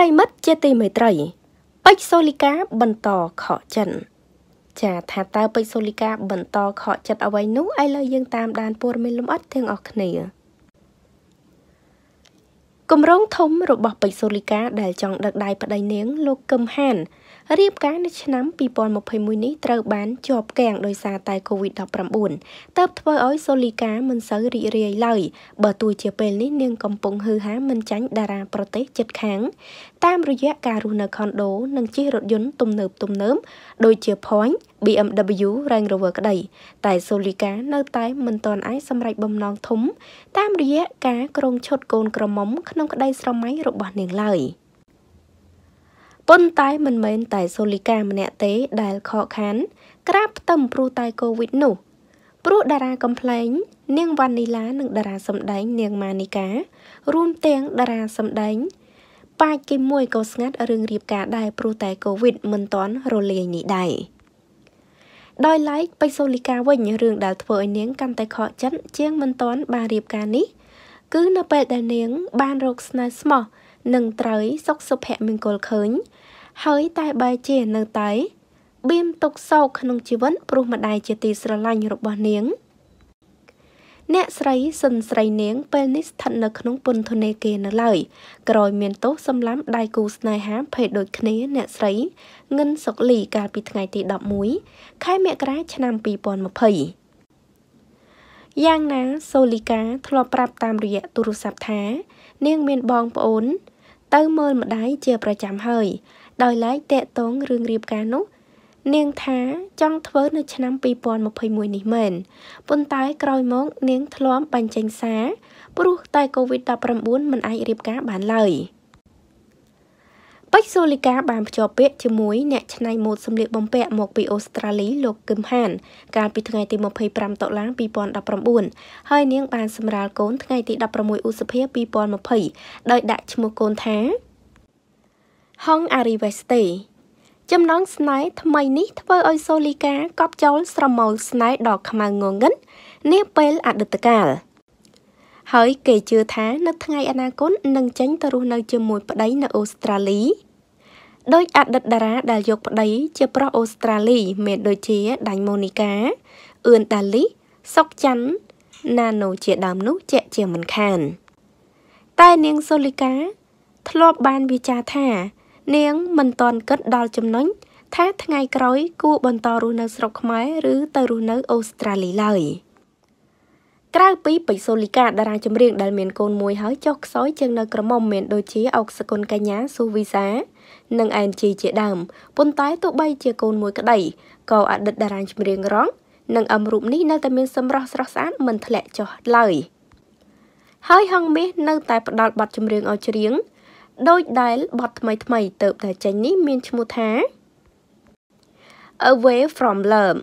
ប្រិមិត្តជាទីមេត្រីពេជ្រសូលីកាបន្តខកចិនចាថាតើពេជ្រសូលីកាបន្តខកចិត្តអ្វីនោះឥឡូវយើងតាមដានព័ត៌មានលម្អិតទាំងអស់គ្នា គម្រោងធំរបស់ពេជ្រសូលីកាដែលចង់ដឹកដៃប្តីនាងលោកកឹមហានរៀបការនៅឆ្នាំ2021នេះត្រូវបានជាប់គាំងដោយសារតែ COVID-19 តើបធ្វើឲ្យសូលីកាមិនសូវរីករាយឡើយបើទោះជាពេលនេះនាងកំពុងហឺហាមិនចាញ់តារាប្រទេសជិតខាង តាមរយៈការរស់នៅខុនដូ និងជិះរថយន្តទំនើបទំនើបដូចជា Point BMW Range Rover ក្តីតែសូលីកានៅតែមិនទាន់អាចសម្រេចបំណងធំ តាមរយៈការក្រងឈុតកូនក្រមុំក្នុងក្តីស្រមៃរបស់នាងឡើយ។ប៉ុន្តែមិនមែនតែសូលីកាម្នាក់ទេដែលខកខាន ក្រាបផ្ទឹមព្រោះតែកូវីដនោះព្រោះតារាកំ pl ែងនាងវ៉ានីឡានិងតារាសម្ដែងនាងម៉ានីកា រួមទាំងតារាសម្ដែងប៉ាចគេមួយក៏ស្ងាត់រឿងរៀបការដែរព្រោះតែកូវីដមិនទាន់រលាយនេះដែរ ដោយឡែកបេសូលីកាវិញរឿងដែលធ្វើឲ្យនាងកាន់តែខកចិត្តជាងមិនទាន់បានរៀបការនេះ គឺនៅពេលដែលនាង បានរកស្នេហ៍ស្មោះនឹងត្រូវសុខសុភមង្គលឃើញ ហើយតែបែរជានៅតែបៀមទុកសោកក្នុងជីវិតព្រោះម្ដាយជាទីស្រឡាញ់របស់នាង អ្នកស្រីសិនស្រីនាងពេលនេះស្ថិតនៅក្នុងពន្ធនាគារនៅឡើយក្រោយមានទោសសម្លាប់ដៃគូស្នេហាភេទដូចគ្នាអ្នកស្រីងិនសុកលីកាលពីថ្ងៃទី11ខែមករាឆ្នាំ2020យ៉ាងណាសូលីកាធ្លាប់ប្រាប់តាមរយៈទូរស័ព្ទថា នាងមានបងប្អូន ទៅមើលម្ដាយជាប្រចាំហើយ ដោយឡែកតកតងរឿងរៀបការនោះ នាងថាចង់ធ្វើនៅឆ្នាំ2021នេះមែនប៉ុន្តែក្រោយមកនាងធ្លាប់បញ្ចេញសារព្រោះតែ COVID-19 មិនអាចរៀបការបានឡើយបេក្ខសូលីកាបានភ្ជាប់ពាក្យជាមួយអ្នកច្នៃម៉ូដសម្លៀកបំពាក់មកពីអូស្ត្រាលីលោកគឹមហាន កាលពីថ្ងៃទី25តុលា2019ហើយនាងបានសម្រាលកូនថ្ងៃទី16ឧសភា2020ដោយដាក់ឈ្មោះកូនថាហងអារីវេស្ទេ ចំណងស្នេហ៍ថ្មីនេះធ្វើឲ្យសូលីកាកប់ចោលស្រមោលស្នេហ៍ដ៏ខ្មៅងងឹតនាពេលអតីតកាលហើយគេជឿថានៅថ្ងៃអនាគតនឹងចេញទៅរស់នៅជាមួយប្តីនៅអូស្ត្រាលីដោយអតីតតារាដែលយកប្តីជាប្រុសអូស្ត្រាលី មានដូចជាដាញ់ម៉ូនីកាអឿនដាលីសុកច័ន្ទណាណូជាដើមនោះជាក់ជាមិនខាន តែនាងសូលីកា ធ្លាប់បានវិចារថា នាងមិនតន់គិតដល់ចំណុចថាថ្ងៃក្រោយគួរបន្តរស់នៅស្រុកខ្មែរឬទៅរស់នៅអូស្ត្រាលីឡើយក្រៅពីបេសូលីកាតារាចម្រៀងដែលមានកូនមួយហើយចុះខ្សោយជាងនៅក្រមុំមានដូចជាអុកសកុនកញ្ញាស៊ូវីសា និងអែនជីជាដើមប៉ុន្តែទោះបីជាកូនមួយក្តីក៏អតីតតារាចម្រៀងរ៉ុងនិងអឹមរូបនេះនៅតែមានសម្រស់ស្រស់ស្អាតមិនធ្លាក់ចុះឡើយហើយហងមាសនៅតែផ្ដល់បទចម្រៀងឲ្យច្រៀង ដោយដែលបទថ្មីថ្មីទៅតែចេញនេះមានឈ្មោះថា Away from Love